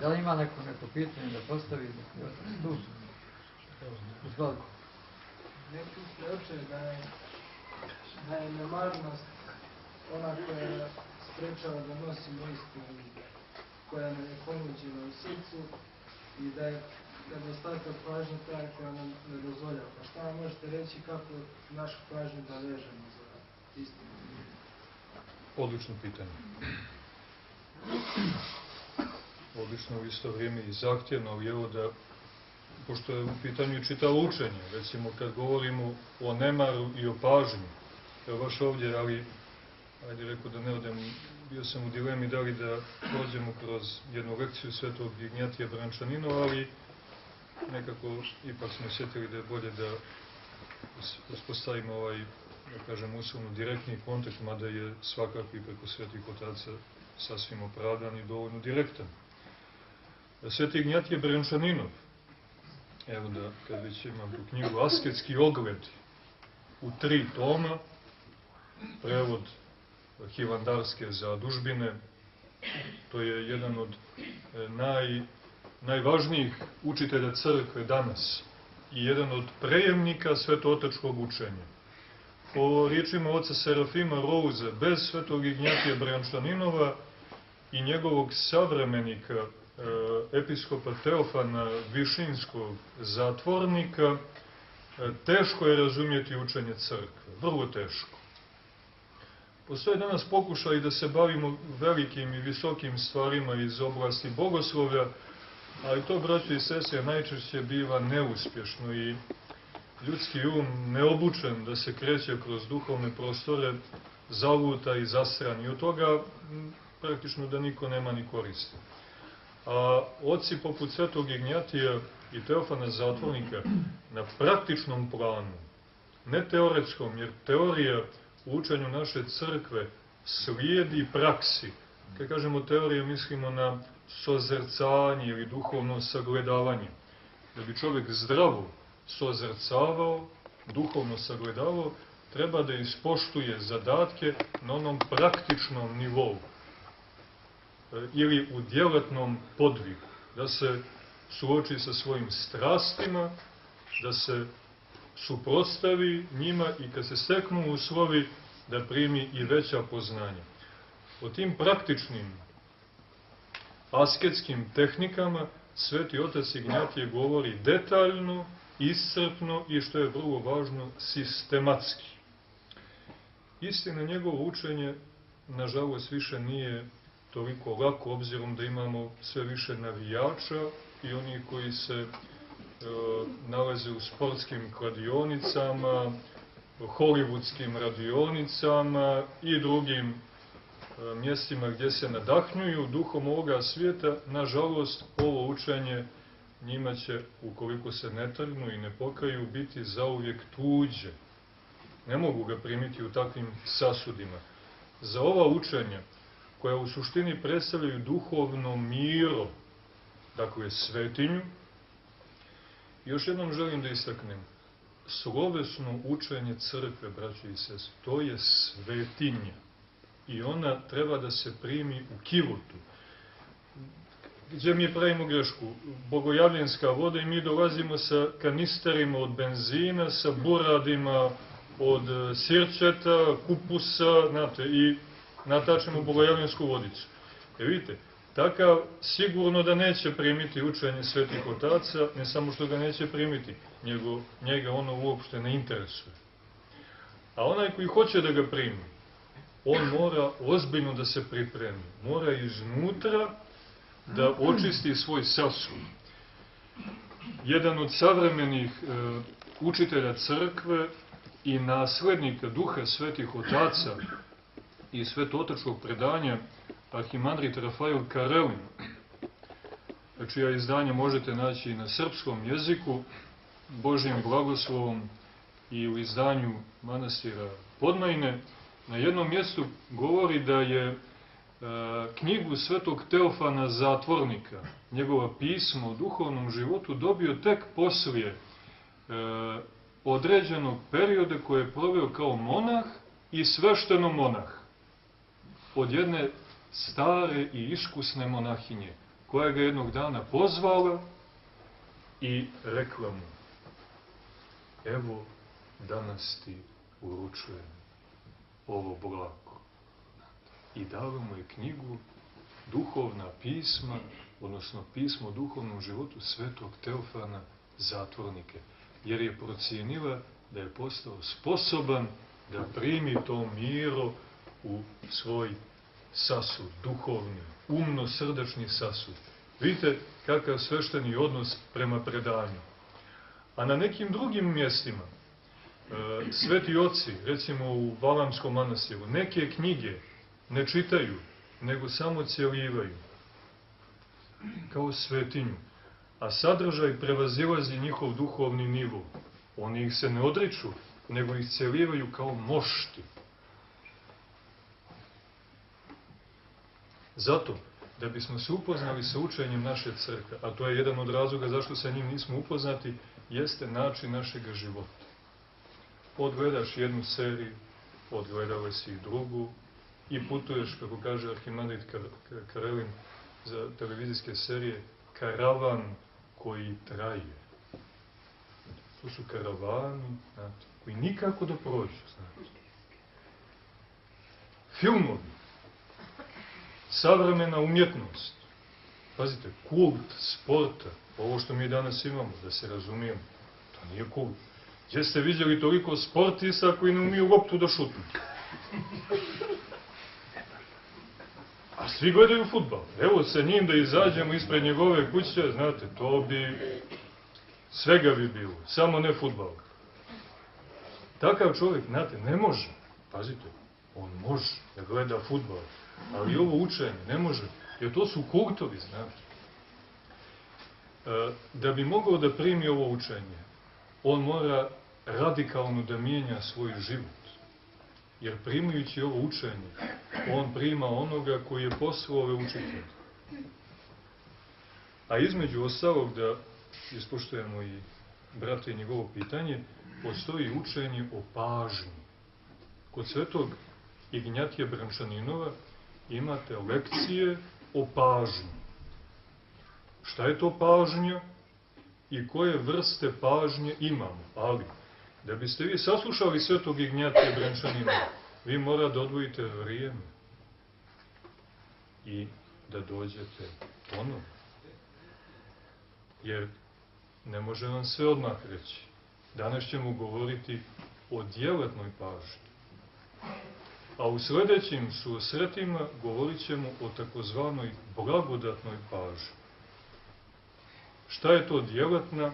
Da li ima neko neko pitanje da postavi da tu? Izvolite. Rekli ste oče da je, da je nemarnost ona koja sprečava da nosimo istinu, koja nam je ponuđena u srcu i da je nedostatak pažnje taj koja nam ne dozvoljava. Pa šta vam možete reći kako našu pažnju da vežemo za istinu? Odlično pitanje. Odlično u isto vrijeme i zahtjevno, ali evo da, pošto je u pitanju čitavo učenje, recimo kad govorimo o nemaru i o pažnji, evo baš ovdje, ali, ajde rekao da ne odem, bio sam u dilemi da li da prođemo kroz jednu lekciju svetog Ignjatija Brančanino, ali nekako ipak smo sjetili da je bolje da uspostavimo ovaj da kažem, uslovno direktni kontakt, mada je svakako i preko svetih otaca sasvim opravdan i dovoljno direktan. Sveti Ignjatije Brenčaninov, evo da, kad već imam tu knjigu, Asketski ogled u tri toma, prevod Hivandarske zadužbine, to je jedan od e, naj, najvažnijih učitelja crkve danas i jedan od prejemnika svetootačkog učenja. Po riječima oca Serafima Rouze, bez svetog Ignjatija Brančaninova i njegovog savremenika, episkopa Teofana Višinskog zatvornika, e, teško je razumjeti učenje crkve, vrlo teško. Postoje danas pokušaj da se bavimo velikim i visokim stvarima iz oblasti bogoslovlja, ali to, braći i sestre, najčešće biva neuspješno i ljudski um neobučen da se kreće kroz duhovne prostore, zaluta i zasran i od toga praktično da niko nema ni koristi. A oci poput Svetog Ignjatija i Teofana Zatvornika na praktičnom planu, ne teoretskom, jer teorija u učenju naše crkve slijedi praksi. Kad kažemo teorije, mislimo na sozercanje ili duhovno sagledavanje. Da bi čovjek zdravo sozrcavao, duhovno sagledavao, treba da ispoštuje zadatke na onom praktičnom nivou ili u djelatnom podvigu, da se suoči sa svojim strastima, da se suprotstavi njima i kad se steknu uslovi da primi i veća poznanja. O tim praktičnim asketskim tehnikama Sveti Otac Ignatije govori detaljno iscrpno i što je vrlo važno, sistematski. Istina, njegovo učenje, nažalost, više nije toliko lako, obzirom da imamo sve više navijača i oni koji se e, nalaze u sportskim kladionicama, hollywoodskim radionicama i drugim e, mjestima gdje se nadahnjuju duhom ovoga svijeta, nažalost, ovo učenje njima će, ukoliko se ne trgnu i ne pokaju, biti zauvijek tuđe. Ne mogu ga primiti u takvim sasudima. Za ova učenja, koja u suštini predstavljaju duhovno miro, dakle svetinju, još jednom želim da istaknem, slovesno učenje crkve, braći i sest, to je svetinja. I ona treba da se primi u kivotu gdje mi pravimo grešku? Bogojavljenska voda i mi dolazimo sa kanisterima od benzina, sa buradima od sirčeta, kupusa, znate, i natačemo bogojavljensku vodicu. E vidite, takav sigurno da neće primiti učenje svetih otaca, ne samo što ga neće primiti, njego, njega ono uopšte ne interesuje. A onaj koji hoće da ga primi, on mora ozbiljno da se pripremi, mora iznutra da očisti svoj sasud. Jedan od savremenih e, učitelja crkve i naslednika duha svetih otaca i svetotačkog predanja Arhimandrit Rafael Karelin, čija izdanja možete naći na srpskom jeziku, Božijim blagoslovom i u izdanju manastira Podmajne, na jednom mjestu govori da je E, knjigu svetog Teofana Zatvornika, njegova pismo o duhovnom životu, dobio tek poslije e, određenog perioda koje je proveo kao monah i svešteno monah od jedne stare i iskusne monahinje, koja ga jednog dana pozvala i rekla mu, evo danas ti uručujem ovo blago. I dala mu je knjigu duhovna pisma, odnosno pismo o duhovnom životu svetog Teofana zatvornike, jer je procijenila da je postao sposoban da primi to miro u svoj sasud, duhovni, umno-srdačni sasud. Vidite kakav svešteni odnos prema predanju. A na nekim drugim mjestima, e, sveti oci, recimo u Valamskom manastiru, neke knjige ne čitaju, nego samo cijelivaju, kao svetinju. A sadržaj prevazilazi njihov duhovni nivo. Oni ih se ne odriču, nego ih cijelivaju kao mošti. Zato, da bismo se upoznali sa učenjem naše crkve, a to je jedan od razloga zašto sa njim nismo upoznati, jeste način našega života. Odgledaš jednu seriju, odgledala si i drugu, i putuješ, kako kaže Arhimandrit Karelin, za televizijske serije, karavan koji traje. To su karavani, koji nikako da prođu. Filmovi, savremena umjetnost, pazite, kult sporta, ovo što mi danas imamo, da se razumijemo, to nije kult. Gdje ste vidjeli toliko sportista koji ne umiju loptu da šutnu? A svi gledaju futbal. Evo sa njim da izađemo ispred njegove kuće, znate, to bi, svega bi bilo, samo ne futbal. Takav čovjek, znate, ne može, pazite, on može da gleda futbal, ali ovo učenje ne može, jer to su kultovi, znate. E, da bi mogao da primi ovo učenje, on mora radikalno da mijenja svoj život. Jer primajući ovo učenje, on prima onoga koji je poslao ove učitelje. A između ostalog da ispoštujemo i brate i njegovo pitanje, postoji učenje o pažnji. Kod svetog Ignjatija Brančaninova imate lekcije o pažnji. Šta je to pažnja i koje vrste pažnje imamo? Ali, Da biste vi saslušali svetog Ignjatija Brenčanina, vi mora da odvojite vrijeme i da dođete ponovno. Jer ne može vam sve odmah reći. Danas ćemo govoriti o djelatnoj pažnji. A u sledećim susretima govorit ćemo o takozvanoj blagodatnoj pažnji. Šta je to djelatna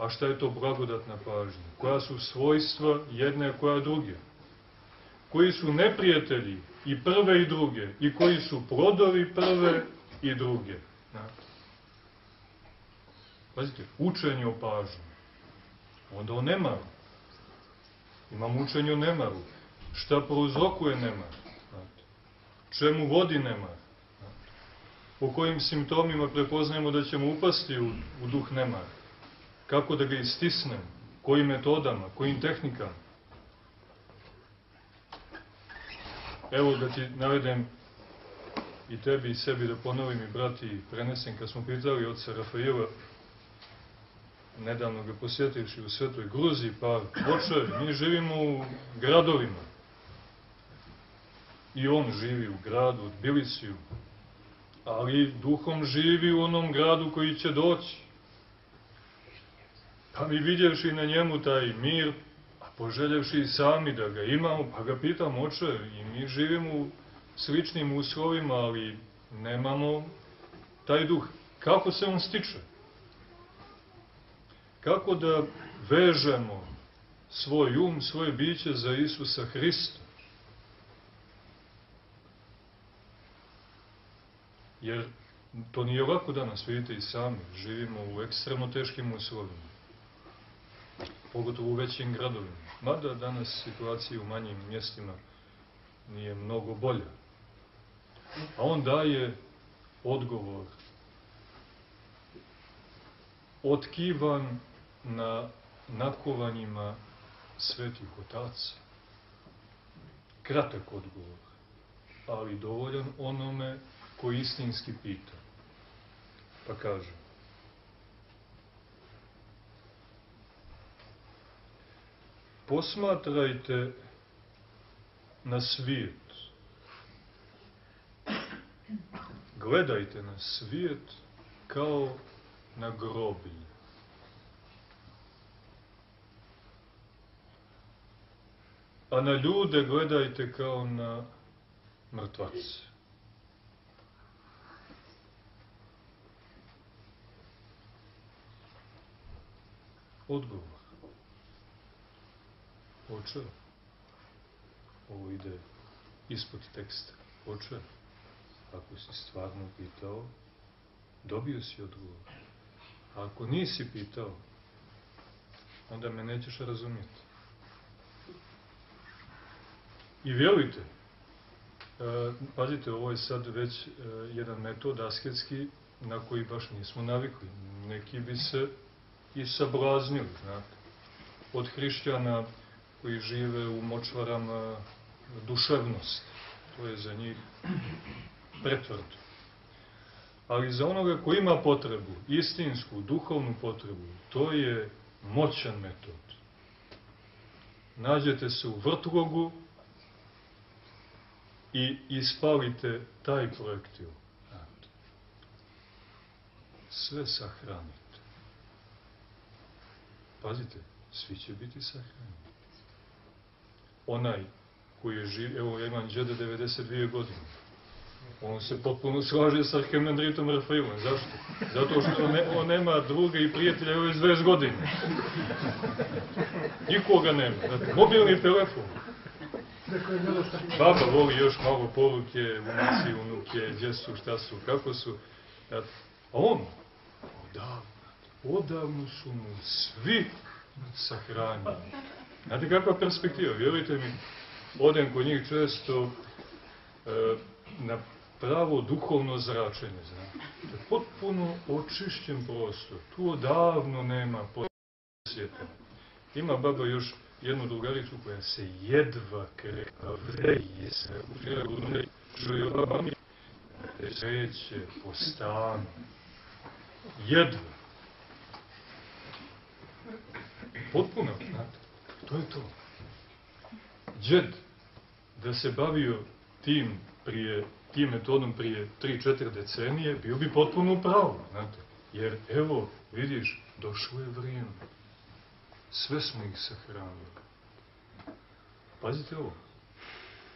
A šta je to blagodatna pažnja? Koja su svojstva jedne, koja druge? Koji su neprijatelji i prve i druge? I koji su plodovi prve i druge? Pazite, učenje o pažnji. Onda o nemaru. Imam učenje o nemaru. Šta prouzrokuje nemar? Čemu vodi nemar? Po kojim simptomima prepoznajemo da ćemo upasti u, u duh nemara? kako da ga istisnem, kojim metodama, kojim tehnikama. Evo da ti navedem i tebi i sebi da ponovim i brati i prenesem, kad smo pitali od Rafaela, nedavno ga posjetivši u Svetoj Gruziji, pa oče, mi živimo u gradovima. I on živi u gradu, u Tbilisiju, ali duhom živi u onom gradu koji će doći. Pa mi vidjevši na njemu taj mir, a poželjevši sami da ga imamo, pa ga pitam, oče, i mi živimo u sličnim uslovima, ali nemamo taj duh. Kako se on stiče? Kako da vežemo svoj um, svoje biće za Isusa Hrista? Jer to nije ovako danas, vidite i sami, živimo u ekstremno teškim uslovima pogotovo u većim gradovima. Mada danas situacija u manjim mjestima nije mnogo bolja. A on daje odgovor otkivan na nakovanjima svetih otaca. Kratak odgovor, ali dovoljan onome koji istinski pita. Pa kaže, posmatrajte na svijet. Gledajte na svijet kao na groblje. A na ljude gledajte kao na mrtvace. Odgovor. Oče, ovo ide ispod teksta. Oče, ako si stvarno pitao, dobio si odgovor. A ako nisi pitao, onda me nećeš razumjeti. I vjerujte, e, pazite, ovo je sad već e, jedan metod asketski na koji baš nismo navikli. Neki bi se i sablaznili, znate. Od hrišćana koji žive u močvarama duševnost. To je za njih pretvrdo. Ali za onoga ko ima potrebu, istinsku, duhovnu potrebu, to je moćan metod. Nađete se u vrtlogu i ispalite taj projektil. Sve sahranite. Pazite, svi će biti sahranjeni. Onaj koji je živ, evo ja imam džede 92 godine, on se potpuno slaže sa Arhimandritom Rafailom. Zašto? Zato što ne, on nema druga i prijatelja ove 20 godine. Nikoga nema. Znate, mobilni telefon. Baba voli još malo poruke, unici, unuke, gdje su, šta su, kako su. A on, odavno su mu svi sahranjeni. Znate kakva perspektiva, vjerujte mi, odem kod njih često e, na pravo duhovno zračenje. To je potpuno očišćen prostor. Tu odavno nema posjeta. Ima baba još jednu drugaricu koja se jedva krepa, vreje se, u žele žuje baba mi, sreće po stanu. Jedva. Potpuno, znate. To je to. Džed, da se bavio tim prije, tim metodom prije 3-4 decenije, bio bi potpuno upravo, znate. Jer, evo, vidiš, došlo je vrijeme. Sve smo ih sahranili. Pazite ovo.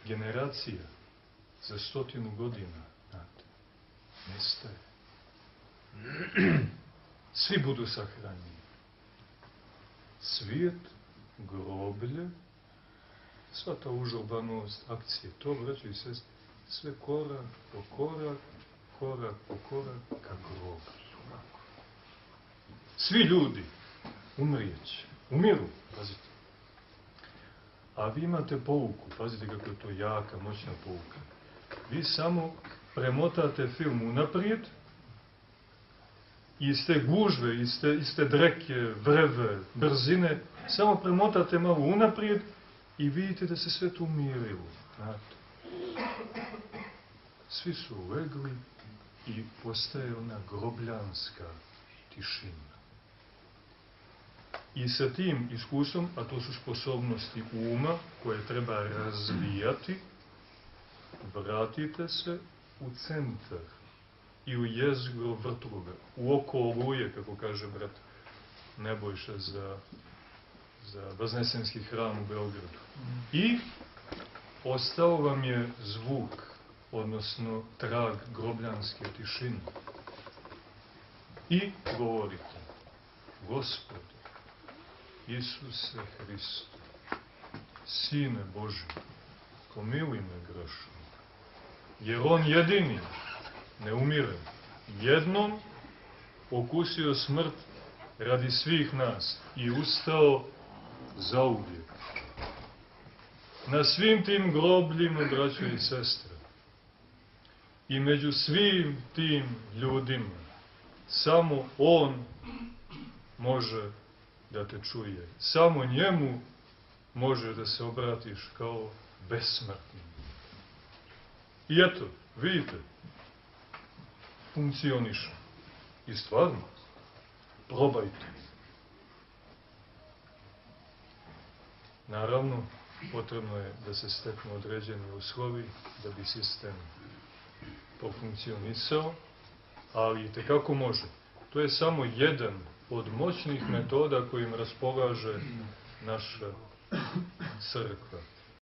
Generacija za stotinu godina, znate, nestaje. Svi budu sahranjeni. Svijet, groblje, sva ta užurbanost, akcije, to, braćo i sve korak po korak, korak po korak, ka groblju. Svi ljudi umrijeće, umiru, pazite. A vi imate pouku, pazite kako je to jaka, moćna pouka. Vi samo premotate film unaprijed, iz te gužve, iz te, iz te dreke, vreve, brzine, samo premotate malo unaprijed i vidite da se sve to umirilo. Znate. Svi su legli i postaje ona grobljanska tišina. I sa tim iskustvom, a to su sposobnosti uma koje treba razvijati, vratite se u centar i u jezgro vrtloga, u oko oluje, kako kaže brat Nebojša za, za Vaznesenski hram u Beogradu. I ostao vam je zvuk, odnosno trag grobljanske tišine. I govorite, Gospode, Isuse Hristo, Sine Boži, pomiluj me grešno, jer On jedini ne umire. Jednom okusio smrt radi svih nas i ustao za uvijek. Na svim tim grobljima, braćo i sestre, i među svim tim ljudima, samo On može da te čuje. Samo njemu može da se obratiš kao besmrtnim. I eto, vidite, funkcioniše. I stvarno, probajte. Naravno, potrebno je da se steknu određeni uslovi da bi sistem profunkcionisao, ali i tekako može. To je samo jedan od moćnih metoda kojim raspolaže naša crkva.